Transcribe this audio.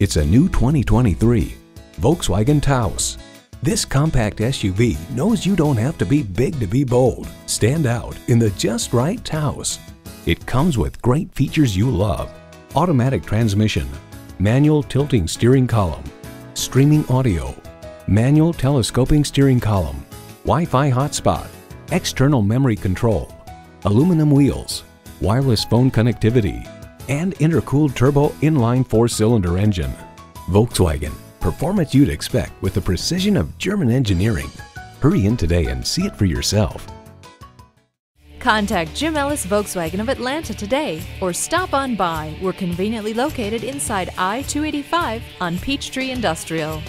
It's a new 2023 Volkswagen Taos. This compact SUV knows you don't have to be big to be bold. Stand out in the just right Taos. It comes with great features you love. Automatic transmission, manual tilting steering column, streaming audio, manual telescoping steering column, Wi-Fi hotspot, external memory control, aluminum wheels, wireless phone connectivity, and intercooled turbo inline four-cylinder engine. Volkswagen, performance you'd expect with the precision of German engineering. Hurry in today and see it for yourself. Contact Jim Ellis Volkswagen of Atlanta today or stop on by. We're conveniently located inside I 285 on Peachtree Industrial.